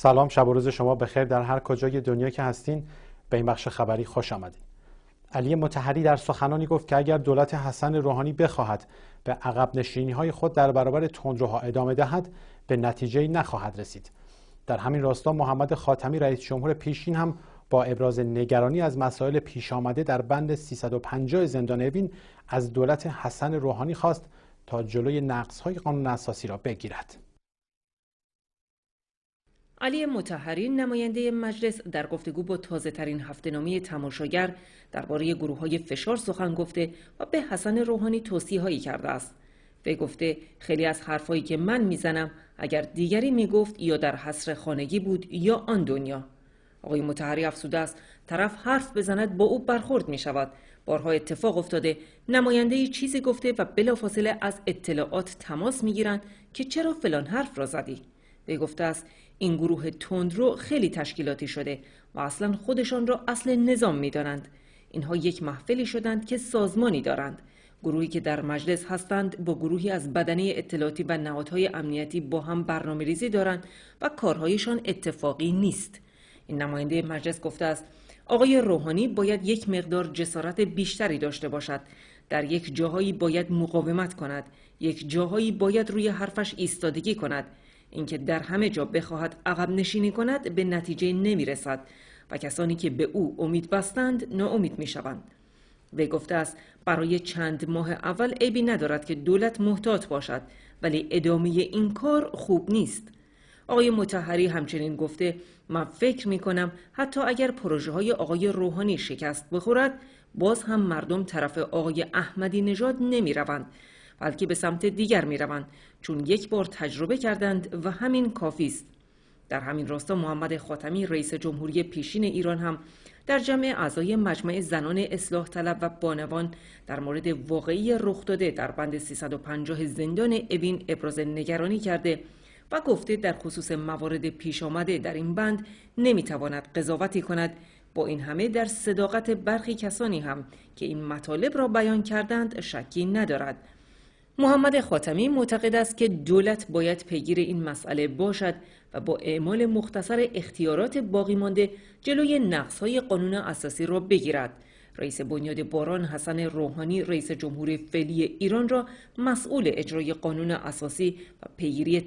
سلام شب و روز شما بخیر در هر کجای دنیا که هستین. به این بخش خبری خوش آمدید علی متحری در سخنانی گفت که اگر دولت حسن روحانی بخواهد به عقب نشینی های خود در برابر تندروها ادامه دهد به نتیجه نخواهد رسید. در همین راستا محمد خاتمی رئیس جمهور پیشین هم با ابراز نگرانی از مسائل پیش آمده در بند 350 زندان اوین از دولت حسن روحانی خواست تا جلوی نقص های قانون اساسی را بگیرد. علی متحری نماینده مجلس در گفتگو با تازه ترین هفته تماشاگر درباره گروه های فشار سخن گفته و به حسن روحانی توصیه هایی کرده است. وی گفته خیلی از حرفایی که من می‌زنم اگر دیگری می‌گفت یا در حصر خانگی بود یا آن دنیا. آقای متحری افسوده است طرف حرف بزند با او برخورد می شود بارها اتفاق افتاده نماینده چیزی گفته و بلافاصله از اطلاعات تماس می گیرند که چرا فلان حرف را زدی؟ وی گفته است این گروه تندرو خیلی تشکیلاتی شده و اصلا خودشان را اصل نظام می دانند. اینها یک محفلی شدند که سازمانی دارند. گروهی که در مجلس هستند با گروهی از بدنه اطلاعاتی و نهادهای امنیتی با هم برنامه ریزی دارند و کارهایشان اتفاقی نیست. این نماینده مجلس گفته است آقای روحانی باید یک مقدار جسارت بیشتری داشته باشد. در یک جاهایی باید مقاومت کند. یک جاهایی باید روی حرفش ایستادگی کند. اینکه در همه جا بخواهد عقب نشینی کند به نتیجه نمی رسد و کسانی که به او امید بستند ناامید می شوند. وی گفته است برای چند ماه اول عیبی ندارد که دولت محتاط باشد ولی ادامه این کار خوب نیست. آقای متحری همچنین گفته من فکر می کنم حتی اگر پروژه های آقای روحانی شکست بخورد باز هم مردم طرف آقای احمدی نژاد نمی روند بلکه به سمت دیگر می روند چون یک بار تجربه کردند و همین کافی است. در همین راستا محمد خاتمی رئیس جمهوری پیشین ایران هم در جمع اعضای مجمع زنان اصلاح طلب و بانوان در مورد واقعی رخ داده در بند 350 زندان اوین ابراز نگرانی کرده و گفته در خصوص موارد پیش آمده در این بند نمی‌تواند قضاوتی کند. با این همه در صداقت برخی کسانی هم که این مطالب را بیان کردند شکی ندارد. محمد خاتمی معتقد است که دولت باید پیگیر این مسئله باشد و با اعمال مختصر اختیارات باقی مانده جلوی نقصهای قانون اساسی را بگیرد. رئیس بنیاد باران حسن روحانی رئیس جمهوری فعلی ایران را مسئول اجرای قانون اساسی و پیگیری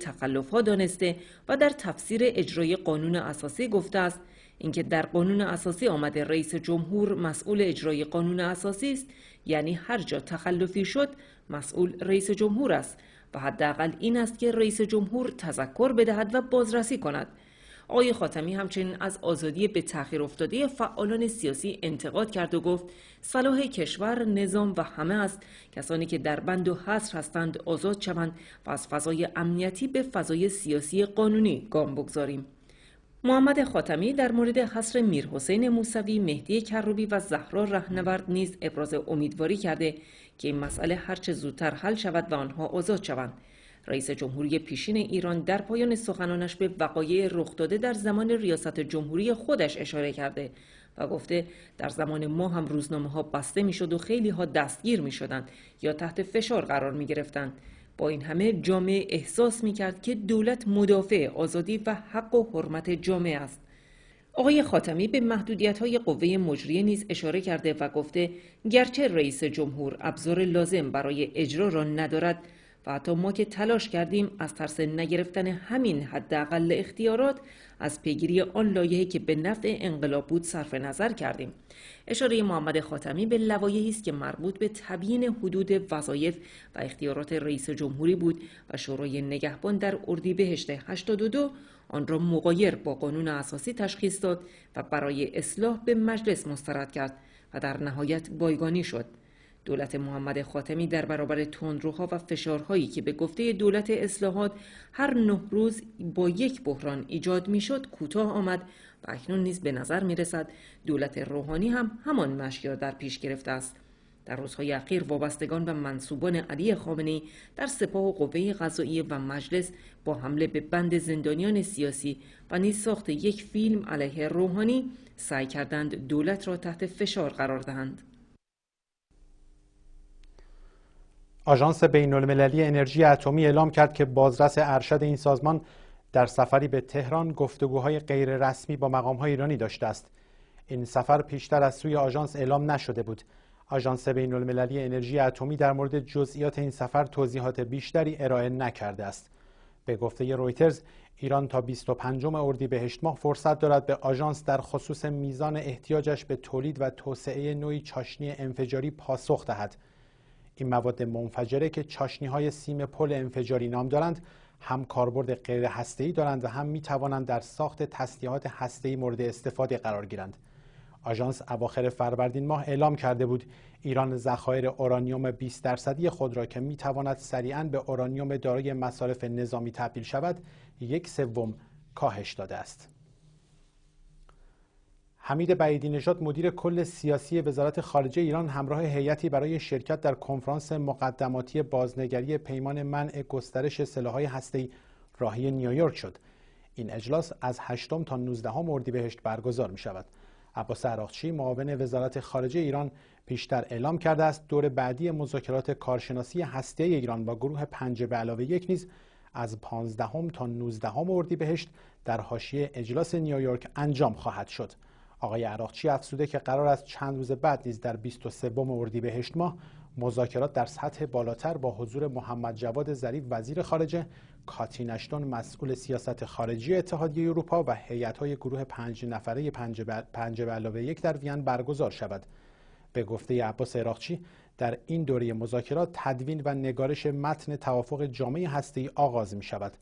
ها دانسته و در تفسیر اجرای قانون اساسی گفته است. اینکه در قانون اساسی آمده رئیس جمهور مسئول اجرای قانون اساسی است یعنی هر جا تخلفی شد مسئول رئیس جمهور است و حداقل این است که رئیس جمهور تذکر بدهد و بازرسی کند. آقای خاتمی همچنین از آزادی به تأخیر افتاده فعالان سیاسی انتقاد کرد و گفت صلاح کشور نظام و همه است. کسانی که در بند و حصر هستند آزاد شوند و از فضای امنیتی به فضای سیاسی قانونی گام بگذاریم. محمد خاتمی در مورد حصر میرحسین موسوی، مهدی کروبی و زهرا رهنورد نیز ابراز امیدواری کرده که این مسئله هرچه زودتر حل شود و آنها آزاد شوند. رئیس جمهوری پیشین ایران در پایان سخنانش به وقایع رخ داده در زمان ریاست جمهوری خودش اشاره کرده و گفته در زمان ما هم روزنامه ها بسته می‌شد و خیلی ها دستگیر می شدند یا تحت فشار قرار می گرفتند. با این همه جامعه احساس می کرد که دولت مدافع آزادی و حق و حرمت جامعه است. آقای خاتمی به محدودیت های قوه مجریه نیز اشاره کرده و گفته گرچه رئیس جمهور ابزار لازم برای اجرا را ندارد و حتی ما که تلاش کردیم از ترس نگرفتن همین حداقل اختیارات از پیگیری آن لایحه‌ای که به نفع انقلاب بود صرف نظر کردیم. اشاره محمد خاتمی به لوایحی است که مربوط به تبیین حدود وظایف و اختیارات رئیس جمهوری بود و شورای نگهبان در اردیبهشت 82 آن را مقایر با قانون اساسی تشخیص داد و برای اصلاح به مجلس مسترد کرد و در نهایت بایگانی شد. دولت محمد خاتمی در برابر تندروها و فشارهایی که به گفته دولت اصلاحات هر نه روز با یک بحران ایجاد می‌شد کوتاه آمد و اکنون نیز به نظر می رسد دولت روحانی هم همان مشی را در پیش گرفته است. در روزهای اخیر وابستگان و منصوبان علی خامنه‌ای در سپاه و قوه قضایی و مجلس با حمله به بند زندانیان سیاسی و نیز ساخت یک فیلم علیه روحانی سعی کردند دولت را تحت فشار قرار دهند. آژانس بین المللی انرژی اتمی اعلام کرد که بازرس ارشد این سازمان در سفری به تهران گفتگوهای غیر رسمی با مقامهای ایرانی داشته است. این سفر پیشتر از سوی آژانس اعلام نشده بود. آژانس بین المللی انرژی اتمی در مورد جزئیات این سفر توضیحات بیشتری ارائه نکرده است. به گفته رویترز ایران تا 25 اردیبهشت ماه فرصت دارد به آژانس در خصوص میزان احتیاجش به تولید و توسعه نوعی چاشنی انفجاری پاسخ دهد. این مواد منفجره که چاشنی های سیم پل انفجاری نام دارند هم کاربرد غیر هسته‌ای دارند و هم می توانند در ساخت تسلیحات هسته‌ای مورد استفاده قرار گیرند. آژانس اواخر فروردین ماه اعلام کرده بود ایران ذخایر اورانیوم 20 درصدی خود را که می تواند سریعا به اورانیوم دارای مصارف نظامی تبدیل شود یک سوم کاهش داده است. حمید بعیدی نژاد مدیر کل سیاسی وزارت خارجه ایران همراه هیئتی برای شرکت در کنفرانس مقدماتی بازنگری پیمان منع گسترش سلاح‌های هسته‌ای راهی نیویورک شد. این اجلاس از 8 تا 19 اردیبهشت برگزار می شود. عباس عراقچی معاون وزارت خارجه ایران پیشتر اعلام کرده است دور بعدی مذاکرات کارشناسی هسته ایران با گروه پنج به علاوه یک نیز از 15 تا 19 اردیبهشت در حاشیه اجلاس نیویورک انجام خواهد شد. آقای عراقچی افزوده که قرار است چند روز بعد نیز در 23 اردیبهشت ماه مذاکرات در سطح بالاتر با حضور محمد جواد ظریف وزیر خارجه کاترین اشتون مسئول سیاست خارجی اتحادیه اروپا و هیئت‌های گروه پنج نفره پنج به علاوه یک در وین برگزار شود. به گفته عباس عراقچی در این دوره مذاکرات تدوین و نگارش متن توافق جامعه هسته‌ای آغاز می شود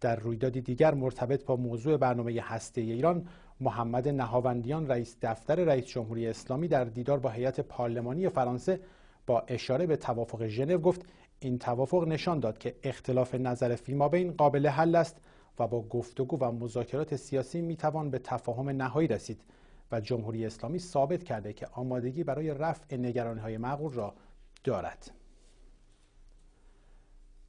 در رویدادی دیگر مرتبط با موضوع برنامه هسته ایران محمد نهاوندیان رئیس دفتر رئیس جمهوری اسلامی در دیدار با هیئت پارلمانی فرانسه با اشاره به توافق ژنو گفت این توافق نشان داد که اختلاف نظر فیمابین قابل حل است و با گفتگو و مذاکرات سیاسی می‌توان به تفاهم نهایی رسید و جمهوری اسلامی ثابت کرده که آمادگی برای رفع نگرانی های معقول را دارد.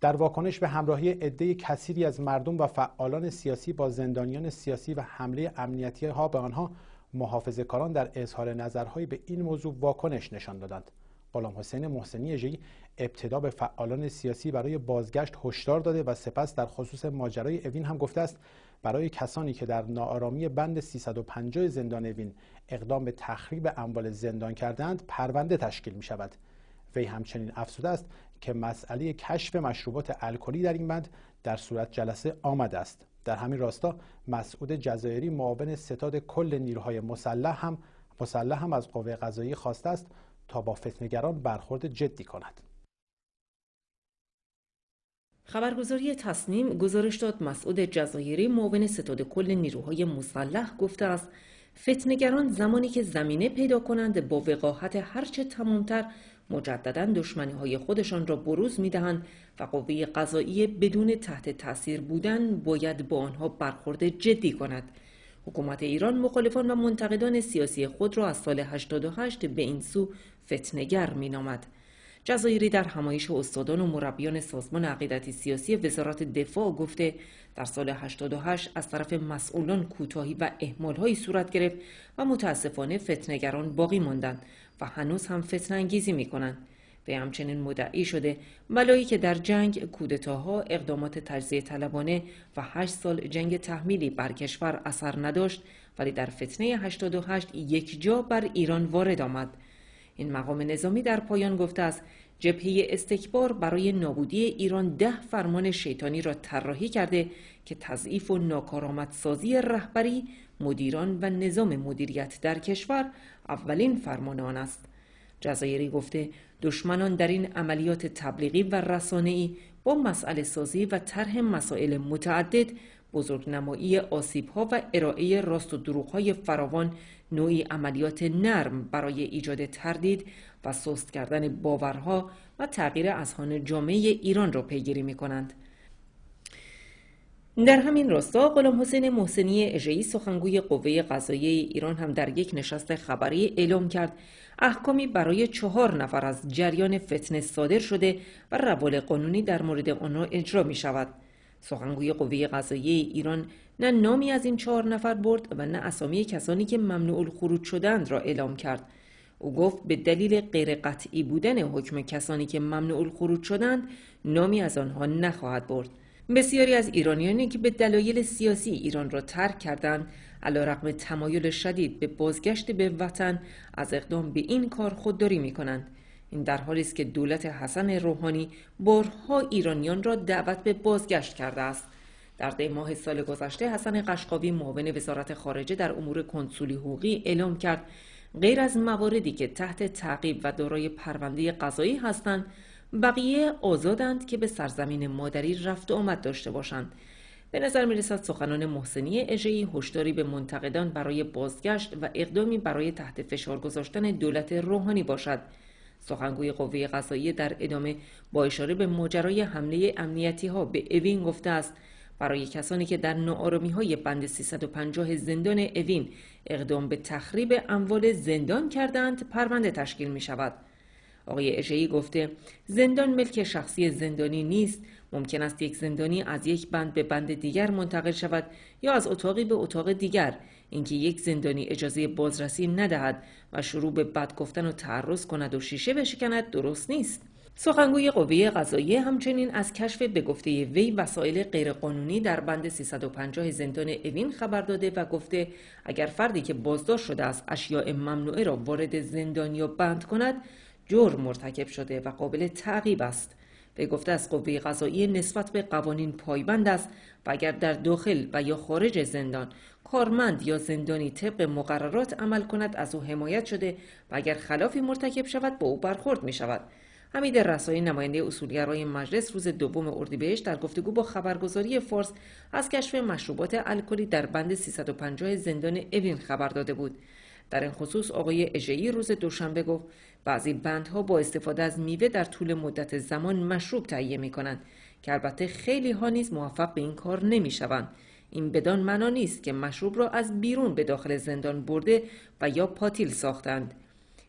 در واکنش به همراهی عده کثیری از مردم و فعالان سیاسی با زندانیان سیاسی و حمله امنیتی ها به آنها محافظه کاران در اظهار نظرهایی به این موضوع واکنش نشان دادند. غلام حسین محسنی اژه‌ای ابتدا به فعالان سیاسی برای بازگشت هشدار داده و سپس در خصوص ماجرای اوین هم گفته است برای کسانی که در ناآرامی بند 350 زندان اوین اقدام به تخریب اموال زندان کردند پرونده تشکیل می شود وی همچنین افزوده است که مسئله کشف مشروبات الکلی در این بند در صورت جلسه آمده است. در همین راستا مسعود جزایری معاون ستاد کل نیروهای مسلح هم مسلح هم از قوه قضایی خواسته است تا با فتنگران برخورد جدی کند. خبرگزاری تصنیم گزارش داد مسعود جزایری معاون ستاد کل نیروهای مسلح گفته است فتنگران زمانی که زمینه پیدا کنند با وقاحت هرچه تمامتر مجددا دشمنی های خودشان را بروز می دهند و قوه قضایی بدون تحت تاثیر بودن باید با آنها برخورد جدی کند. حکومت ایران مخالفان و منتقدان سیاسی خود را از سال 88 به این سو فتنگر می نامد. جزایری در همایش استادان و مربیان سازمان عقیدتی سیاسی وزارت دفاع گفته در سال 88 از طرف مسئولان کوتاهی و اهمالهایی صورت گرفت و متاسفانه فتنگران باقی ماندند و هنوز هم فتن انگیزی می کنند. به همچنین مدعی شده بلایی که در جنگ کودتاها اقدامات تجزیه طلبانه و هشت سال جنگ تحمیلی بر کشور اثر نداشت ولی در فتنه 88 یک جا بر ایران وارد آمد این مقام نظامی در پایان گفته است جبهه استکبار برای نابودی ایران ده فرمان شیطانی را طراحی کرده که تضعیف و ناکارآمدسازی رهبری مدیران و نظام مدیریت در کشور اولین فرمان آن است. جزایری گفته دشمنان در این عملیات تبلیغی و رسانه‌ای با مسئله سازی و طرح مسائل متعدد بزرگنمایی آسیبها و ارائه راست و دروغهای فراوان نوعی عملیات نرم برای ایجاد تردید و سست کردن باورها و تغییر اذهان جامعه ایران را پیگیری می کنند. در همین راستا غلام حسین محسنی اژه‌ای سخنگوی قوه قضاییه ایران هم در یک نشست خبری اعلام کرد احکامی برای چهار نفر از جریان فتنه صادر شده و روال قانونی در مورد آنها اجرا می شود. سخنگوی قوه قضاییه ایران نه نامی از این چهار نفر برد و نه اسامی کسانی که ممنوع الخروج شدند را اعلام کرد. او گفت به دلیل غیر قطعی بودن حکم کسانی که ممنوع الخروج شدند نامی از آنها نخواهد برد. بسیاری از ایرانیانی که به دلایل سیاسی ایران را ترک کردند علیرغم تمایل شدید به بازگشت به وطن از اقدام به این کار خودداری می کنند این در حالی است که دولت حسن روحانی بارها ایرانیان را دعوت به بازگشت کرده است. در دی ماه سال گذشته حسن قشقاوی معاون وزارت خارجه در امور کنسولی حقوقی اعلام کرد غیر از مواردی که تحت تعقیب و دارای پرونده قضایی هستند بقیه آزادند که به سرزمین مادری رفت و آمد داشته باشند. به نظر می رسد سخنان محسنی اژه‌ای هشداری به منتقدان برای بازگشت و اقدامی برای تحت فشار گذاشتن دولت روحانی باشد. سخنگوی قوه قضاییه در ادامه با اشاره به ماجرای حمله امنیتی ها به اوین گفته است. برای کسانی که در ناآرامی های بند 350 زندان اوین اقدام به تخریب اموال زندان کردند پرونده تشکیل می شود. آقای اژه‌ای گفته زندان ملک شخصی زندانی نیست. ممکن است یک زندانی از یک بند به بند دیگر منتقل شود یا از اتاقی به اتاق دیگر. اینکه یک زندانی اجازه بازرسی ندهد و شروع به بد گفتن و تعرض کند و شیشه بشکند درست نیست. سخنگوی قوه قضاییه همچنین از کشف به گفته وی وسایل غیرقانونی در بند 350 زندان اوین خبر داده و گفته اگر فردی که بازداشت شده است اشیاء ممنوعه را وارد زندان یا بند کند جرم مرتکب شده و قابل تعقیب است. به گفته از قوه قضایی نسبت به قوانین پایبند است و اگر در داخل و یا خارج زندان کارمند یا زندانی طبق مقررات عمل کند از او حمایت شده و اگر خلافی مرتکب شود با او برخورد می شود حمید رسایی نماینده اصولگرای مجلس روز دوم اردیبهشت در گفتگو با خبرگزاری فارس از کشف مشروبات الکلی در بند 350 زندان اوین خبر داده بود در این خصوص آقای اژه‌ای روز دوشنبه گفت بعضی بندها با استفاده از میوه در طول مدت زمان مشروب تهیه می کنند که البته خیلی ها نیز موفق به این کار نمی شوند. این بدان معنا نیست که مشروب را از بیرون به داخل زندان برده و یا پاتیل ساختند.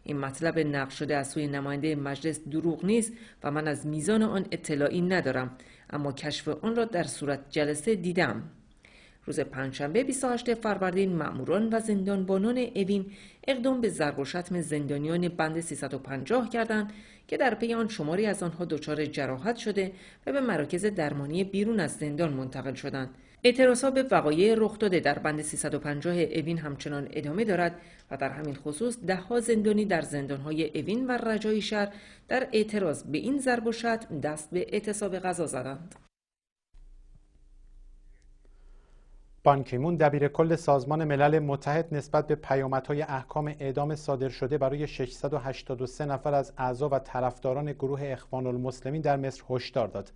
این مطلب نقل شده از سوی نماینده مجلس دروغ نیست و من از میزان آن اطلاعی ندارم اما کشف آن را در صورت جلسه دیدم. روز پنجشنبه 28 فروردین مأموران و زندانبانان اوین اقدام به ضرب و شتم زندانیان بند 350 کردند که در پی آن شماری از آنها دچار جراحت شده و به مراکز درمانی بیرون از زندان منتقل شدند. اعتراضها به وقایع رخ داده در بند 350 اوین همچنان ادامه دارد و در همین خصوص دهها زندانی در زندانهای اوین و رجای شهر در اعتراض به این ضرب و شتم دست به اعتصاب غذا زدند بانکیمون دبیر کل سازمان ملل متحد نسبت به پیامدهای احکام اعدام صادر شده برای 683 نفر از اعضا و طرفداران گروه اخوان المسلمین در مصر هشدار داد.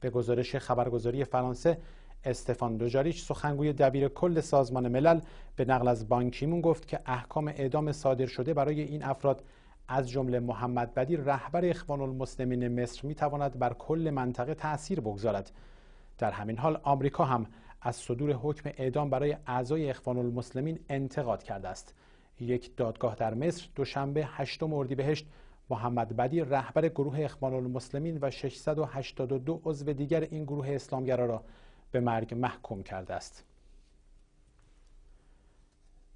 به گزارش خبرگزاری فرانسه استفان دوجاریچ سخنگوی دبیر کل سازمان ملل به نقل از بانکیمون گفت که احکام اعدام صادر شده برای این افراد از جمله محمد بدی رهبر اخوان المسلمین مصر می تواند بر کل منطقه تأثیر بگذارد. در همین حال آمریکا هم از صدور حکم اعدام برای اعضای اخوان المسلمین انتقاد کرده است. یک دادگاه در مصر دوشنبه هشتم اردیبهشت محمد بدی رهبر گروه اخوان المسلمین و 682 عضو دیگر این گروه اسلامگرا را به مرگ محکوم کرده است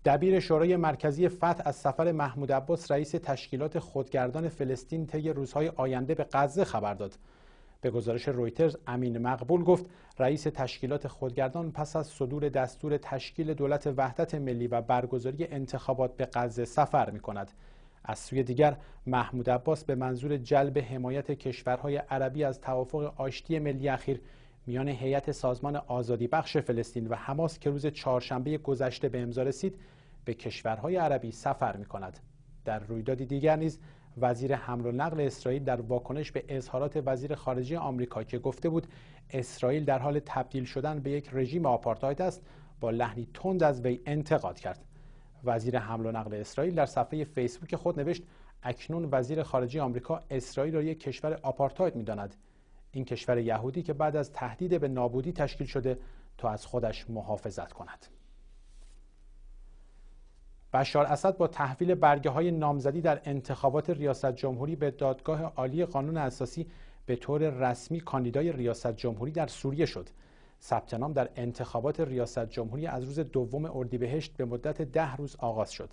دبیر شورای مرکزی فتح از سفر محمود عباس رئیس تشکیلات خودگردان فلسطین طی روزهای آینده به غزه خبر داد به گزارش رویترز امین مقبول گفت رئیس تشکیلات خودگردان پس از صدور دستور تشکیل دولت وحدت ملی و برگزاری انتخابات به غزه سفر می کند. از سوی دیگر محمود عباس به منظور جلب حمایت کشورهای عربی از توافق آشتی ملی اخیر میان هیئت سازمان آزادی بخش فلسطین و حماس که روز چهارشنبه گذشته به امضا رسید به کشورهای عربی سفر می کند. در رویدادی دیگر نیز وزیر حمل و نقل اسرائیل در واکنش به اظهارات وزیر خارجه آمریکا که گفته بود اسرائیل در حال تبدیل شدن به یک رژیم آپارتاید است با لحنی تند از وی انتقاد کرد وزیر حمل و نقل اسرائیل در صفحه فیسبوک خود نوشت اکنون وزیر خارجه آمریکا اسرائیل را یک کشور آپارتاید می‌داند این کشور یهودی که بعد از تهدید به نابودی تشکیل شده تا از خودش محافظت کند بشار اسد با تحویل برگه های نامزدی در انتخابات ریاست جمهوری به دادگاه عالی قانون اساسی به طور رسمی کاندیدای ریاست جمهوری در سوریه شد. ثبت نام در انتخابات ریاست جمهوری از روز دوم اردیبهشت به مدت ده روز آغاز شد.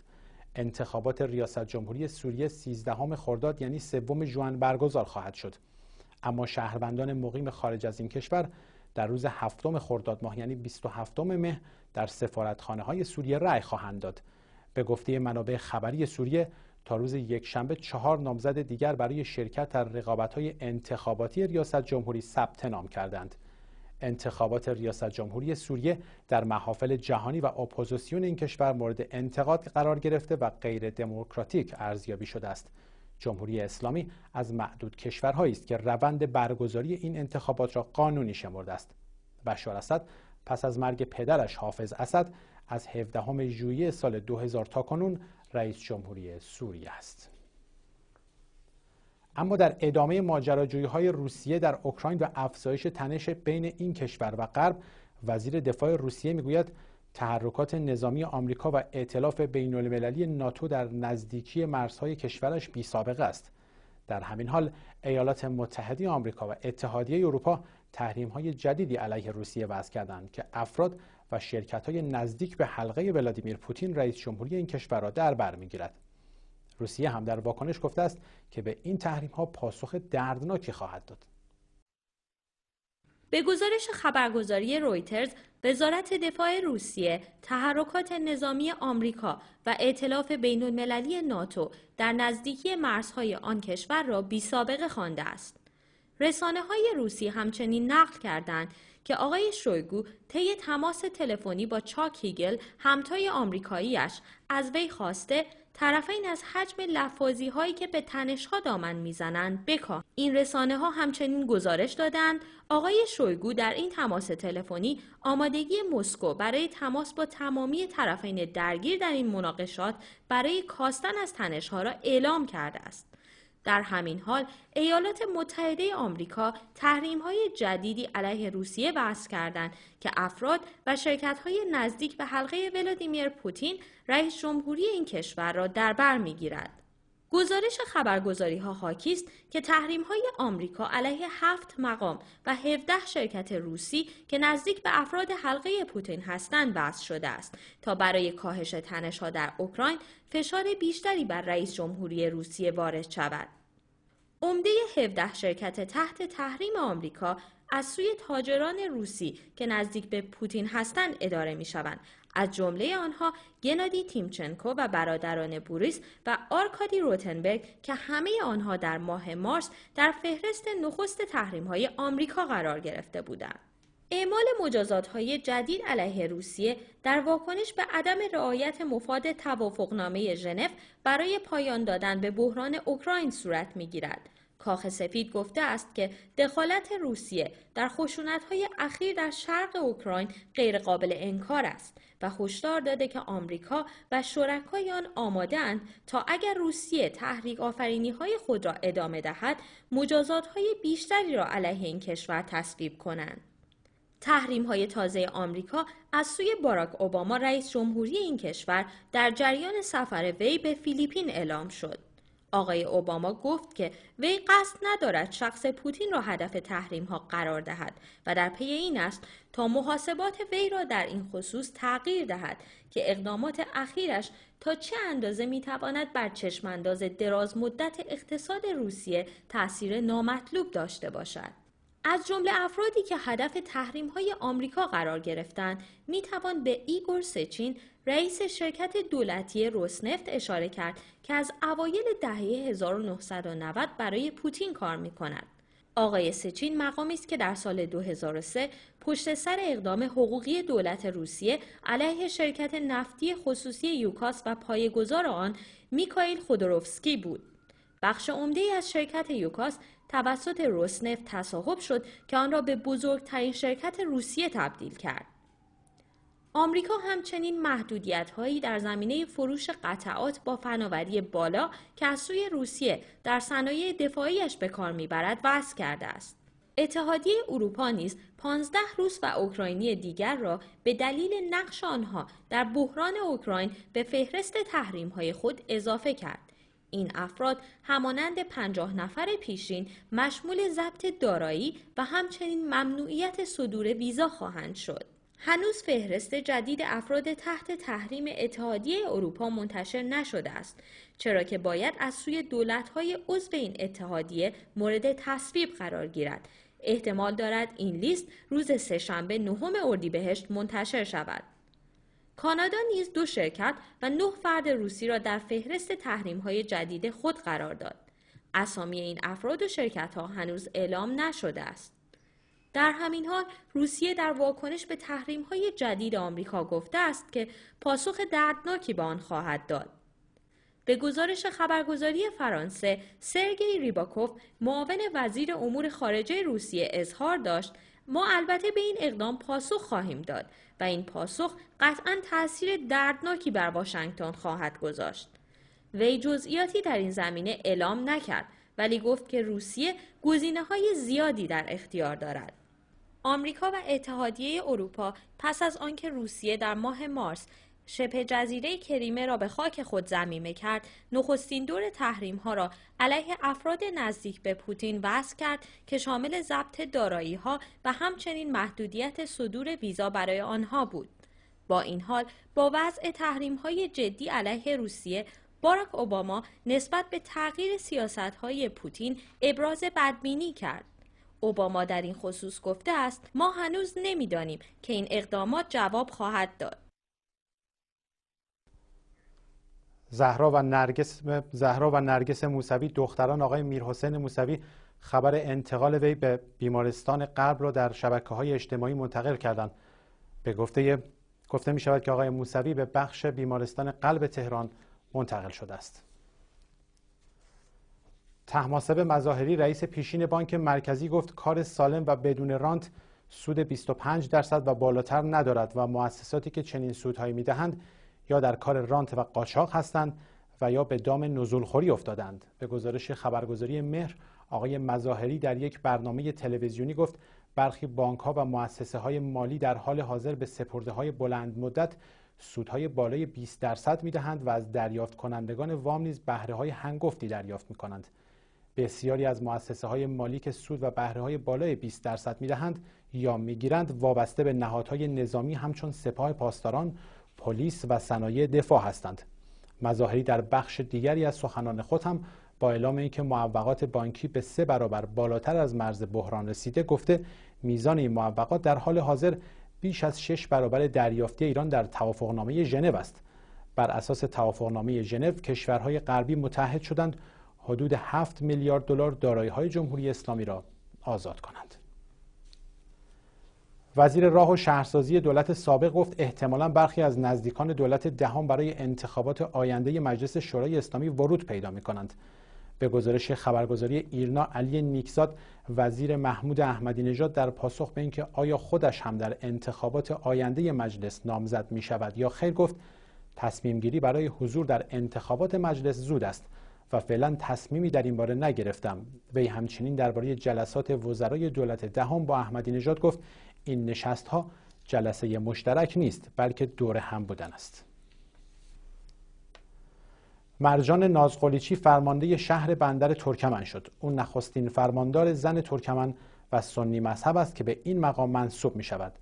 انتخابات ریاست جمهوری سوریه 13 خرداد یعنی سوم ژوئن برگزار خواهد شد. اما شهروندان مقیم خارج از این کشور در روز هفتم خرداد ماه یعنی 27 مه در سفارتخانه های سوریه رأی خواهند داد. به گفته منابع خبری سوریه تا روز یکشنبه چهار نامزد دیگر برای شرکت در رقابت های انتخاباتی ریاست جمهوری ثبت نام کردند. انتخابات ریاست جمهوری سوریه در محافل جهانی و اپوزیسیون این کشور مورد انتقاد قرار گرفته و غیر دموکراتیک ارزیابی شده است. جمهوری اسلامی از معدود کشورهایی است که روند برگزاری این انتخابات را قانونی شمرده است. بشار اسد پس از مرگ پدرش حافظ اسد از 17 ژوئیه سال 2000 تا کنون رئیس جمهوری سوریه است. اما در ادامه ماجراجویی های روسیه در اوکراین و افزایش تنش بین این کشور و غرب وزیر دفاع روسیه می‌گوید تحرکات نظامی آمریکا و ائتلاف بین المللی ناتو در نزدیکی مرزهای کشورش بی سابقه است. در همین حال ایالات متحده آمریکا و اتحادیه اروپا تحریم های جدیدی علیه روسیه وضع کردند که افراد و شرکت های نزدیک به حلقه ولادیمیر پوتین رئیس جمهوری این کشور را در بر می‌گیرد. روسیه هم در واکنش گفته است که به این تحریم ها پاسخ دردناکی خواهد داد. به گزارش خبرگزاری رویترز وزارت دفاع روسیه تحرکات نظامی آمریکا و ائتلاف بین المللی ناتو در نزدیکی مرزهای آن کشور را بی سابقه خوانده است. رسانه های روسی همچنین نقل کردند که آقای شویگو طی تماس تلفنی با چاک هیگل همتای آمریکاییش از وی خواسته طرفین از حجم لفاظی هایی که به تنش ها دامن می‌زنند بکا این رسانه ها همچنین گزارش دادند آقای شویگو در این تماس تلفنی آمادگی مسکو برای تماس با تمامی طرفین درگیر در این مناقشات برای کاستن از تنش ها را اعلام کرده است. در همین حال ایالات متحده آمریکا تحریم های جدیدی علیه روسیه وضع کردند که افراد و شرکت های نزدیک به حلقه ولادیمیر پوتین رئیس جمهوری این کشور را در بر می‌گیرد. گزارش خبرگزاری ها حاکی است که تحریم های آمریکا علیه هفت مقام و 17 شرکت روسی که نزدیک به افراد حلقه پوتین هستند وضع شده است تا برای کاهش تنش ها در اوکراین فشار بیشتری بر رئیس جمهوری روسیه وارد شود. عمده 17 شرکت تحت تحریم آمریکا از سوی تاجران روسی که نزدیک به پوتین هستند اداره می شوند. از جمله آنها گنادی تیمچنکو و برادران بوریس و آرکادی روتنبرگ که همه آنها در ماه مارس در فهرست نخست تحریم های آمریکا قرار گرفته بودند. اعمال مجازات های جدید علیه روسیه در واکنش به عدم رعایت مفاد توافقنامه ژنو برای پایان دادن به بحران اوکراین صورت می گیرد. کاخ سفید گفته است که دخالت روسیه در های اخیر در شرق اوکراین غیرقابل انکار است و هشدار داده که آمریکا و شرکای آن آماده اند تا اگر روسیه تحریک آفرینی های خود را ادامه دهد مجازات های بیشتری را علیه این کشور تصویب کنند. تحریم های تازه آمریکا از سوی باراک اوباما رئیس جمهوری این کشور در جریان سفر وی به فیلیپین اعلام شد. آقای اوباما گفت که وی قصد ندارد شخص پوتین را هدف تحریم ها قرار دهد و در پی این است تا محاسبات وی را در این خصوص تغییر دهد که اقدامات اخیرش تا چه اندازه می تواند بر چشمانداز دراز مدت اقتصاد روسیه تاثیر نامطلوب داشته باشد. از جمله افرادی که هدف تحریم های آمریکا قرار گرفتند می توان به ایگور سچین رئیس شرکت دولتی روسنفت اشاره کرد که از اوایل دهه 1990 برای پوتین کار می کند. آقای سچین مقامی است که در سال 2003 پشت سر اقدام حقوقی دولت روسیه علیه شرکت نفتی خصوصی یوکاس و پایه‌گذار آن میخائیل خودورکوفسکی بود. بخش عمده از شرکت یوکاس توسط روسنفت تصاحب شد که آن را به بزرگترین شرکت روسیه تبدیل کرد. آمریکا همچنین محدودیت هایی در زمینه فروش قطعات با فناوری بالا که از سوی روسیه در صنایع دفاعیش به کار می‌برد وضع کرده است. اتحادیه اروپا نیز 15 روس و اوکراینی دیگر را به دلیل نقش آنها در بحران اوکراین به فهرست تحریم های خود اضافه کرد. این افراد همانند پنجاه نفر پیشین مشمول ضبط دارایی و همچنین ممنوعیت صدور ویزا خواهند شد. هنوز فهرست جدید افراد تحت تحریم اتحادیه اروپا منتشر نشده است چرا که باید از سوی دولت‌های عضو این اتحادیه مورد تصویب قرار گیرد احتمال دارد این لیست روز سهشنبه نهم اردیبهشت منتشر شود. کانادا نیز دو شرکت و نه فرد روسی را در فهرست تحریم های جدید خود قرار داد. اسامی این افراد و شرکت ها هنوز اعلام نشده است. در همین حال روسیه در واکنش به تحریم های جدید آمریکا گفته است که پاسخ دردناکی به آن خواهد داد. به گزارش خبرگزاری فرانسه سرگئی ریباکوف معاون وزیر امور خارجه روسیه اظهار داشت ما البته به این اقدام پاسخ خواهیم داد و این پاسخ قطعا تاثیر دردناکی بر واشنگتن خواهد گذاشت. وی جزئیاتی در این زمینه اعلام نکرد ولی گفت که روسیه گزینه های زیادی در اختیار دارد. آمریکا و اتحادیه اروپا پس از آنکه روسیه در ماه مارس شبه جزیره کریمه را به خاک خود زمینه کرد. نخستین دور تحریم ها را علیه افراد نزدیک به پوتین وضع کرد که شامل ضبط دارایی ها و همچنین محدودیت صدور ویزا برای آنها بود. با این حال با وضع تحریم های جدی علیه روسیه باراک اوباما نسبت به تغییر سیاست های پوتین ابراز بدبینی کرد. اوباما در این خصوص گفته است ما هنوز نمی‌دانیم که این اقدامات جواب خواهد داد. زهرا و نرگس زهرا و نرگس موسوی دختران آقای میرحسین موسوی خبر انتقال وی به بیمارستان قلب را در شبکه های اجتماعی منتقل کردند. به گفته گفته می شود که آقای موسوی به بخش بیمارستان قلب تهران منتقل شده است. تحماسب مظاهری رئیس پیشین بانک مرکزی گفت کار سالم و بدون رانت سود 25 درصد و بالاتر ندارد و مؤسساتی که چنین سودهایی می‌دهند یا در کار رانت و قاچاق هستند و یا به دام نزولخوری افتادند به گزارش خبرگزاری مهر آقای مظاهری در یک برنامه تلویزیونی گفت برخی بانک ها و مؤسسه های مالی در حال حاضر به سپرده های بلند مدت سودهای بالای 20 درصد می‌دهند و از دریافت کنندگان وام نیز بهره های هنگفتی دریافت می کنند. بسیاری از مؤسسه های مالی که سود و بهره های بالای 20 درصد می‌دهند یا می‌گیرند وابسته به نهادهای نظامی همچون سپاه پاسداران پلیس و صنایع دفاع هستند. مظاهری در بخش دیگری از سخنان خود هم با اعلام اینکه معوقات بانکی به سه برابر بالاتر از مرز بحران رسیده گفته میزان این معوقات در حال حاضر بیش از شش برابر دریافتی ایران در توافقنامه ژنو است. بر اساس توافقنامه ژنو کشورهای غربی متحد شدند حدود 7 میلیارد دلار دارایی‌های جمهوری اسلامی را آزاد کنند. وزیر راه و شهرسازی دولت سابق گفت احتمالا برخی از نزدیکان دولت دهم برای انتخابات آینده مجلس شورای اسلامی ورود پیدا می کنند. به گزارش خبرگزاری ایرنا علی نیکزاد وزیر محمود احمدی نژاد در پاسخ به اینکه آیا خودش هم در انتخابات آینده مجلس نامزد می شود یا خیر گفت تصمیم گیری برای حضور در انتخابات مجلس زود است و فعلا تصمیمی در این باره نگرفتم وی همچنین درباره جلسات وزرای دولت دهم با احمدی نژاد گفت این نشست ها جلسه مشترک نیست بلکه دور هم بودن است. مرجان نازقلیچی فرمانده شهر بندر ترکمن شد. او نخستین فرماندار زن ترکمن و سنی مذهب است که به این مقام منصوب می شود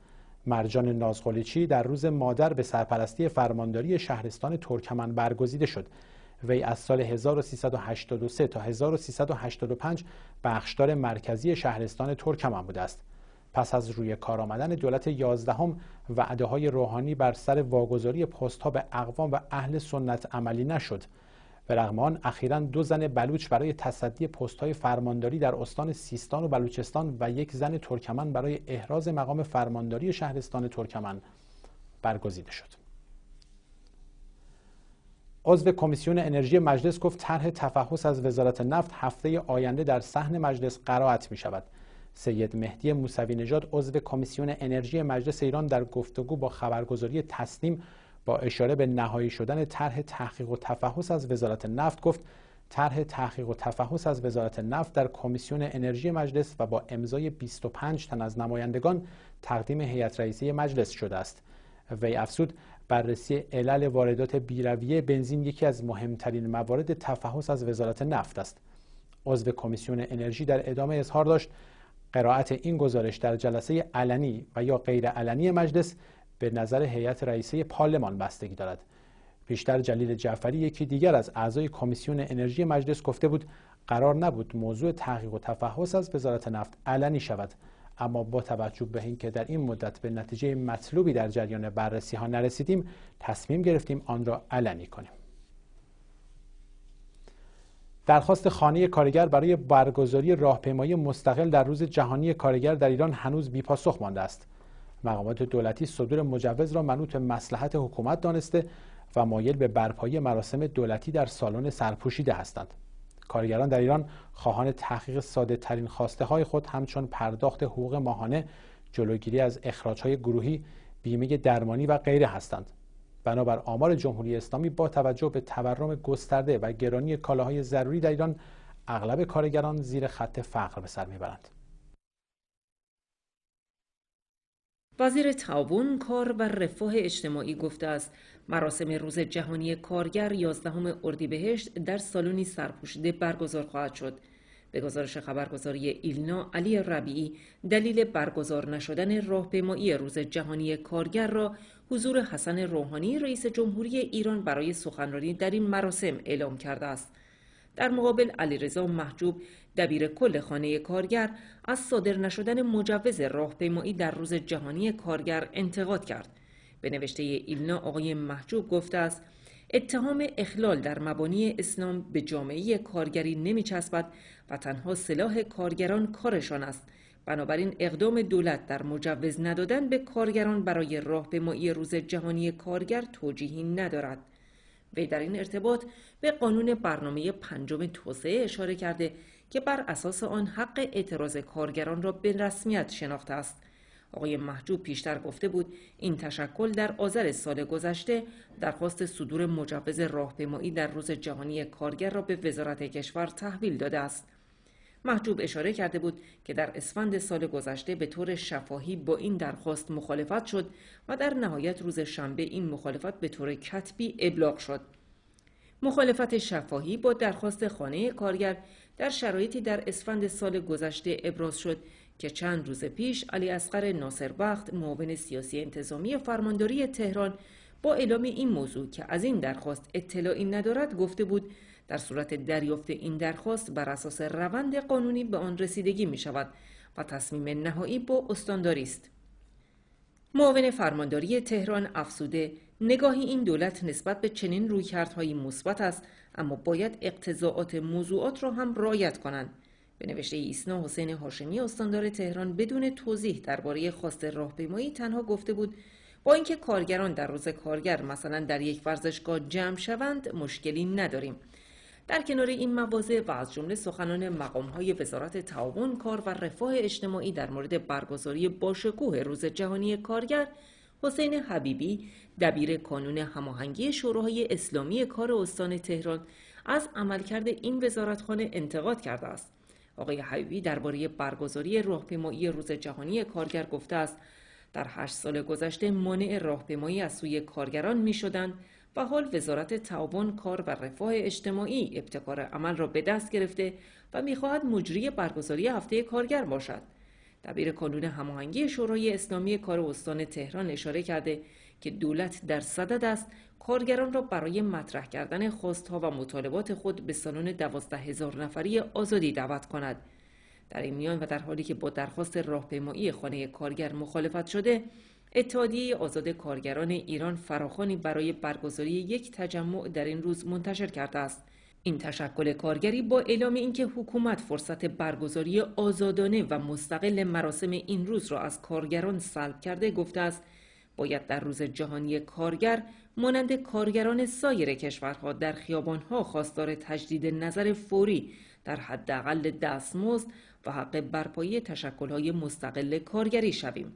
مرجان نازقلیچی در روز مادر به سرپرستی فرمانداری شهرستان ترکمن برگزیده شد. وی از سال 1383 تا 1385 بخشدار مرکزی شهرستان ترکمن بوده است. پس از روی کار آمدن دولت یازدهم وعده های روحانی بر سر واگذاری پست ها به اقوام و اهل سنت عملی نشد. به رغم آن اخیرا دو زن بلوچ برای تصدی پست های فرمانداری در استان سیستان و بلوچستان و یک زن ترکمن برای احراز مقام فرمانداری شهرستان ترکمن برگزیده شد. عضو کمیسیون انرژی مجلس گفت طرح تفحص از وزارت نفت هفته آینده در صحن مجلس قرائت می شود سید مهدی موسوی نژاد عضو کمیسیون انرژی مجلس ایران در گفتگو با خبرگزاری تصنیم با اشاره به نهایی شدن طرح تحقیق و تفحص از وزارت نفت گفت طرح تحقیق و تفحص از وزارت نفت در کمیسیون انرژی مجلس و با امضای 25 تن از نمایندگان تقدیم هیئت رئیسه مجلس شده است. وی افزود بررسی علل واردات بیرویه بنزین یکی از مهمترین موارد تفحص از وزارت نفت است. عضو کمیسیون انرژی در ادامه اظهار داشت قرائت این گزارش در جلسه علنی و یا غیر علنی مجلس به نظر هیئت رئیسه پارلمان بستگی دارد. پیشتر جلیل جعفری یکی دیگر از اعضای کمیسیون انرژی مجلس گفته بود قرار نبود موضوع تحقیق و تفحص از وزارت نفت علنی شود. اما با توجه به اینکه در این مدت به نتیجه مطلوبی در جریان بررسی ها نرسیدیم تصمیم گرفتیم آن را علنی کنیم. درخواست خانه کارگر برای برگزاری راهپیمایی مستقل در روز جهانی کارگر در ایران هنوز بیپاسخ مانده است. مقامات دولتی صدور مجوز را منوط مسلحت حکومت دانسته و مایل به برپایی مراسم دولتی در سالن سرپوشیده هستند. کارگران در ایران خواهان تحقیق ساده ترین خواسته های خود همچون پرداخت حقوق ماهانه جلوگیری از اخراج های گروهی بیمه درمانی و غیره هستند. بنابر آمار جمهوری اسلامی با توجه به تورم گسترده و گرانی کالاهای ضروری در ایران اغلب کارگران زیر خط فقر به سر می‌برند. وزیر تعاون کار و رفاه اجتماعی گفته است. مراسم روز جهانی کارگر 11 اردیبهشت در سالونی سرپوشیده برگزار خواهد شد. به گزارش خبرگزاری ایلنا علی ربیعی دلیل برگزار نشدن راهپیمایی روز جهانی کارگر را حضور حسن روحانی رئیس جمهوری ایران برای سخنرانی در این مراسم اعلام کرده است. در مقابل علیرضا محجوب دبیر کل خانه کارگر از صادر نشدن مجوز راهپیمایی در روز جهانی کارگر انتقاد کرد. به نوشته ایلنا آقای محجوب گفته است اتهام اخلال در مبانی اسلام به جامعه کارگری نمی چسبد و تنها سلاح کارگران کارشان است. بنابراین اقدام دولت در مجوز ندادن به کارگران برای راهپیمایی روز جهانی کارگر توجیهی ندارد. وی در این ارتباط به قانون برنامه پنجم توسعه اشاره کرده که بر اساس آن حق اعتراض کارگران را به رسمیت شناخته است. آقای محجوب پیشتر گفته بود این تشکل در آذر سال گذشته درخواست صدور مجوز راهپیمایی در روز جهانی کارگر را به وزارت کشور تحویل داده است. محجوب اشاره کرده بود که در اسفند سال گذشته به طور شفاهی با این درخواست مخالفت شد و در نهایت روز شنبه این مخالفت به طور کتبی ابلاغ شد. مخالفت شفاهی با درخواست خانه کارگر در شرایطی در اسفند سال گذشته ابراز شد که چند روز پیش علی اصغر ناصربخت معاون سیاسی انتظامی فرمانداری تهران با اعلام این موضوع که از این درخواست اطلاعی ندارد گفته بود در صورت دریافت این درخواست بر اساس روند قانونی به آن رسیدگی می شود و تصمیم نهایی با استانداری است. معاون فرمانداری تهران افسوده نگاهی این دولت نسبت به چنین رویکردهایی مثبت است اما باید اقتضاعات موضوعات را هم رعایت کنند به نوشته ایسنا حسین هاشمی استاندار تهران بدون توضیح درباره خواست راهپیمایی تنها گفته بود با اینکه کارگران در روز کارگر مثلا در یک ورزشگاه جمع شوند مشکلی نداریم در کنار این مواضع و از جمله سخنان مقامهای وزارت تعاون کار و رفاه اجتماعی در مورد برگزاری باشکوه روز جهانی کارگر حسین حبیبی دبیر کانون هماهنگی شوراهای اسلامی کار استان تهران از عملکرد این وزارتخانه انتقاد کرده است. آقای حبیبی درباره برگزاری راهپیمایی روز جهانی کارگر گفته است در هشت سال گذشته مانع راهپیمایی از سوی کارگران می شدند و حال وزارت تعاون کار و رفاه اجتماعی ابتکار عمل را به دست گرفته و می‌خواهد مجری برگزاری هفته کارگر باشد. دبیر کانون هماهنگی شورای اسلامی کار استان تهران اشاره کرده که دولت در صدد است کارگران را برای مطرح کردن خواستها و مطالبات خود به سالن دوازده هزار نفری آزادی دعوت کند. در این میان و در حالی که با درخواست راهپیمایی خانه کارگر مخالفت شده اتحادیه آزاد کارگران ایران فراخانی برای برگزاری یک تجمع در این روز منتشر کرده است این تشکل کارگری با اعلام اینکه حکومت فرصت برگزاری آزادانه و مستقل مراسم این روز را از کارگران سلب کرده گفته است باید در روز جهانی کارگر مانند کارگران سایر کشورها در خیابانها خواستار تجدید نظر فوری در حداقل دستمزد و حق برپایی تشکلهای مستقل کارگری شویم.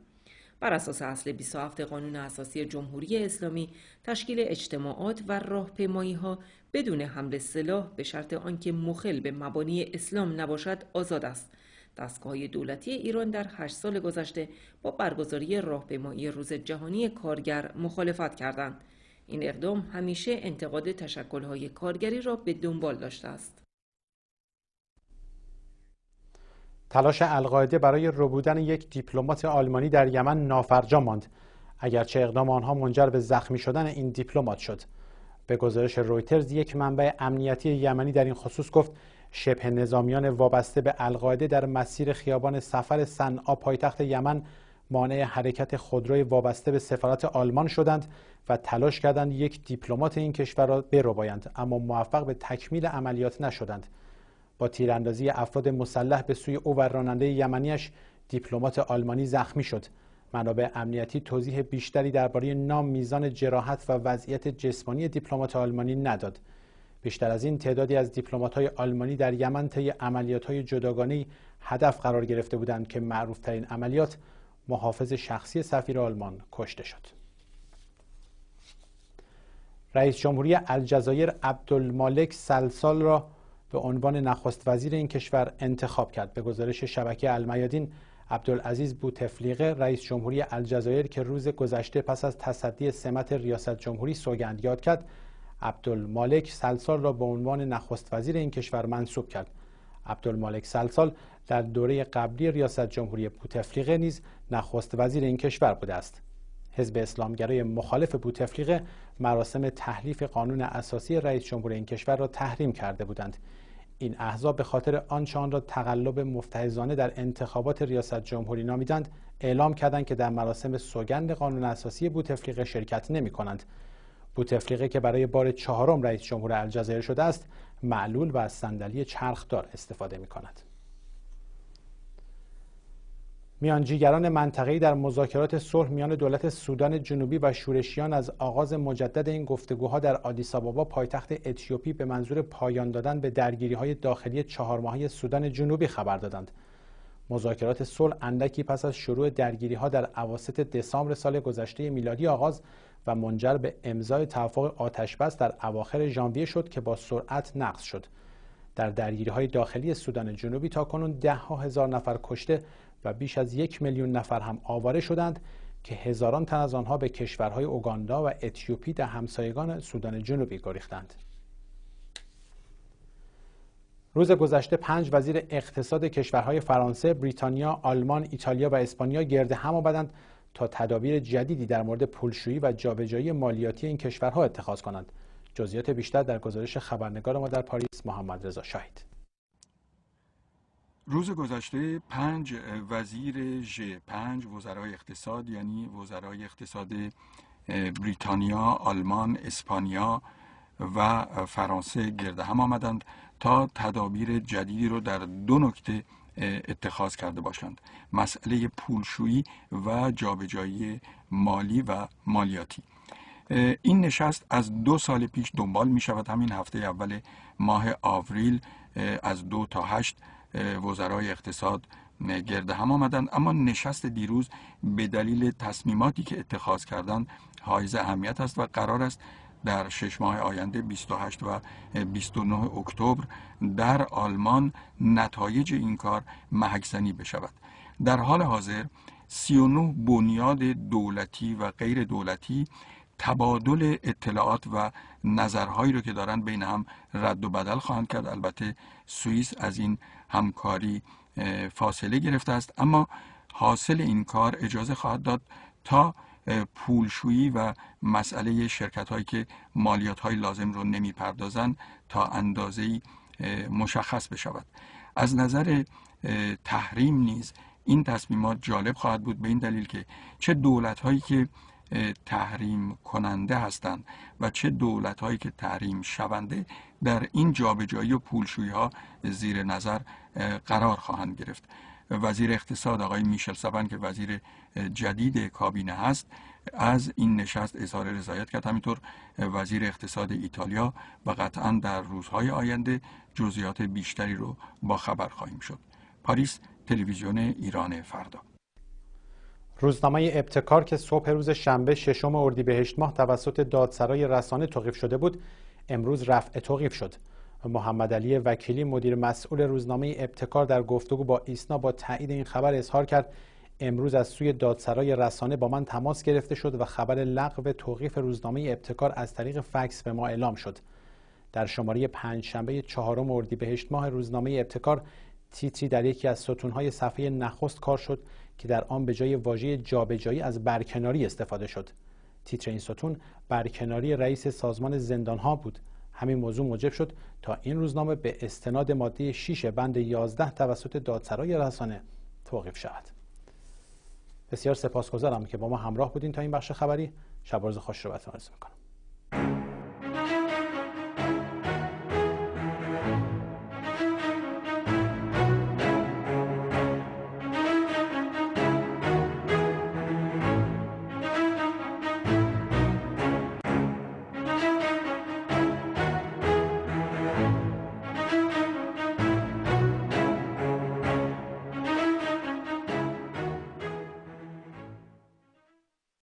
بر اساس اصل 27 قانون اساسی جمهوری اسلامی تشکیل اجتماعات و راهپیمایی ها بدون حمل سلاح به شرط آنکه مخل به مبانی اسلام نباشد آزاد است. دستگاه دولتی ایران در هشت سال گذشته با برگزاری راهپیمایی روز جهانی کارگر مخالفت کردند. این اقدام همیشه انتقاد تشکلهای کارگری را به دنبال داشته است. تلاش القاعده برای ربودن یک دیپلمات آلمانی در یمن نافرجا ماند. اگرچه اقدام آنها منجر به زخمی شدن این دیپلمات شد. به گزارش رویترز یک منبع امنیتی یمنی در این خصوص گفت شبه نظامیان وابسته به القاعده در مسیر خیابان سفر صنعا پایتخت یمن مانع حرکت خودروی وابسته به سفارت آلمان شدند و تلاش کردند یک دیپلمات این کشور را بربایند اما موفق به تکمیل عملیات نشدند. با تیراندازی افراد مسلح به سوی او و راننده یمنیش دیپلمات آلمانی زخمی شد منابع امنیتی توضیح بیشتری درباره نام میزان جراحت و وضعیت جسمانی دیپلمات آلمانی نداد بیشتر از این تعدادی از های آلمانی در یمن طی های جداگانه هدف قرار گرفته بودند که معروفترین عملیات محافظ شخصی سفیر آلمان کشته شد. رئیس جمهوری الجزایر عبدالمالک سلسال را به عنوان نخست وزیر این کشور انتخاب کرد. به گزارش شبکه المیادین عبدالعزیز بوتفلیقه رئیس جمهوری الجزایر که روز گذشته پس از تصدی سمت ریاست جمهوری سوگند یاد کرد عبدالمالک سلسال را به عنوان نخست وزیر این کشور منصوب کرد. عبدالمالک سلسال در دوره قبلی ریاست جمهوری بوتفلیقه نیز نخست وزیر این کشور بوده است. حزب اسلامگرای مخالف بوتفلیقه مراسم تحلیف قانون اساسی رئیس جمهور این کشور را تحریم کرده بودند. این احزاب به خاطر آنچه آن را تقلب مفتهزانه در انتخابات ریاست جمهوری نامیدند اعلام کردند که در مراسم سوگند قانون اساسی بوتفلیقه شرکت نمی کنند بوتفلیقه که برای بار چهارم رئیس جمهور الجزایر شده است معلول و از صندلی چرخدار استفاده می کند. میانجیگران منطقه‌ای در مذاکرات صلح میان دولت سودان جنوبی و شورشیان از آغاز مجدد این گفتگوها در آدیس آبابا پایتخت اتیوپی به منظور پایان دادن به درگیری‌های داخلی چهار ماهه سودان جنوبی خبر دادند. مذاکرات صلح اندکی پس از شروع درگیری‌ها در اواسط دسامبر سال گذشته میلادی آغاز و منجر به امضای توافق آتشبس در اواخر ژانویه شد که با سرعت نقض شد. در درگیری های داخلی سودان جنوبی تا کنون ده ها هزار نفر کشته و بیش از یک میلیون نفر هم آواره شدند که هزاران تن از آنها به کشورهای اوگاندا و اتیوپی در همسایگان سودان جنوبی گریختند. روز گذشته پنج وزیر اقتصاد کشورهای فرانسه، بریتانیا، آلمان، ایتالیا و اسپانیا گرد هم آمدند تا تدابیر جدیدی در مورد پولشویی و جابجایی مالیاتی این کشورها اتخاذ کنند. جزئیات بیشتر در گزارش خبرنگار ما در پاریس محمد رضا شاهید. روز گذشته پنج وزیر ژ پنج وزرای اقتصاد یعنی وزرای اقتصاد بریتانیا، آلمان، اسپانیا و فرانسه گرد هم آمدند تا تدابیر جدیدی رو در دو نکته اتخاذ کرده باشند. مسئله پولشویی و جابجایی مالی و مالیاتی. این نشست از دو سال پیش دنبال می شود همین هفته اول ماه آوریل از دو تا هشت وزرای اقتصاد گرد هم آمدند اما نشست دیروز به دلیل تصمیماتی که اتخاذ کردند حائز اهمیت است و قرار است در شش ماه آینده 28 و 29 اکتبر در آلمان نتایج این کار محکزنی بشود. در حال حاضر 39 بنیاد دولتی و غیر دولتی تبادل اطلاعات و نظرهایی رو که دارن بین هم رد و بدل خواهند کرد. البته سوئیس از این همکاری فاصله گرفته است اما حاصل این کار اجازه خواهد داد تا پولشویی و مسئله شرکت هایی که مالیات های لازم رو نمی‌پردازند تا اندازه مشخص بشود. از نظر تحریم نیز این تصمیمات جالب خواهد بود به این دلیل که چه دولت هایی که تحریم کننده هستند و چه دولت هایی که تحریم شونده در این جابجایی و پولشویی ها زیر نظر قرار خواهند گرفت. وزیر اقتصاد آقای میشل سبن که وزیر جدید کابینه هست از این نشست اظهار رضایت کرد. همینطور وزیر اقتصاد ایتالیا و قطعا در روزهای آینده جزئیات بیشتری رو با خبر خواهیم شد. پاریس تلویزیون ایران فردا. روزنامه ابتکار که صبح روز شنبه ششم اردیبهشت ماه توسط دادسرای رسانه توقیف شده بود امروز رفع توقیف شد. محمد علی وکیلی مدیر مسئول روزنامه ابتکار در گفتگو با ایسنا با تایید این خبر اظهار کرد امروز از سوی دادسرای رسانه با من تماس گرفته شد و خبر لغو توقیف روزنامه ابتکار از طریق فکس به ما اعلام شد. در شماره پنج شنبه چهارم اردیبهشت ماه روزنامه ابتکار تیتری در یکی از ستونهای صفحه نخست کار شد که در آن به جای واژه جابجایی از برکناری استفاده شد. تیتر این ستون برکناری رئیس سازمان زندانها بود. همین موضوع موجب شد تا این روزنامه به استناد ماده 6 بند 11 توسط دادسرای رسانه توقیف شود. بسیار سپاسگزارم که با ما همراه بودین تا این بخش خبری. شب روز خوش رو بهتون آرزو می‌کنم.